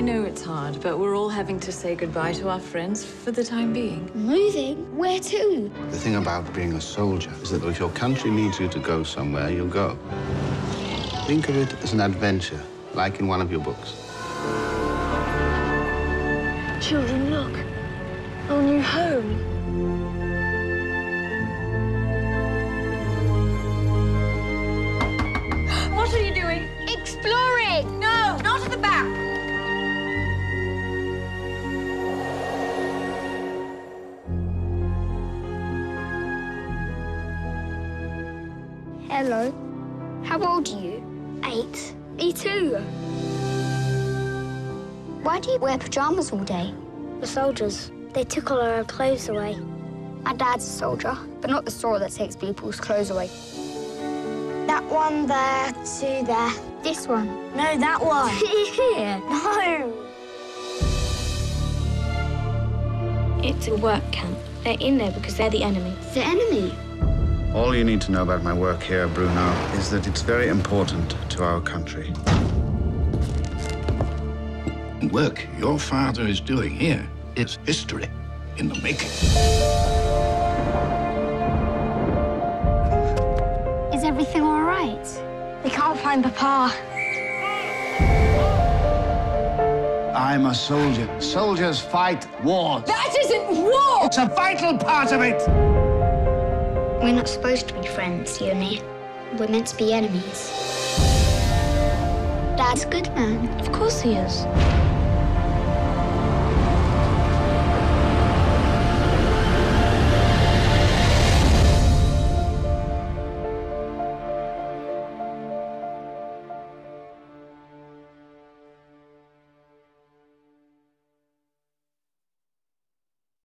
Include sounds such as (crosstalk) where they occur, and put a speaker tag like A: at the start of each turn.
A: I know it's hard, but we're all having to say goodbye to our friends for the time being.
B: Moving? Where to?
C: The thing about being a soldier is that if your country needs you to go somewhere, you'll go. Think of it as an adventure, like in one of your books.
B: Children, look. Hello. How old are you? Eight. Me too. Why do you wear pajamas all day?
D: The soldiers, they took all our clothes away.
B: My dad's a soldier, but not the sort that takes people's clothes away. That one there, two there. This one.
D: No, that one. (laughs)
B: Here. No.
D: It's a work camp. They're in there because they're the enemy.
B: The enemy.
C: All you need to know about my work here, Bruno, is that it's very important to our country.
E: work your father is doing here is history in the making.
B: Is everything all right?
D: They can't find Papa.
E: I'm a soldier. Soldiers fight wars.
A: That isn't war!
E: It's a vital part of it.
B: We're not supposed to be friends, you. We're meant to be enemies. Dad's a good man.
D: Of course he is.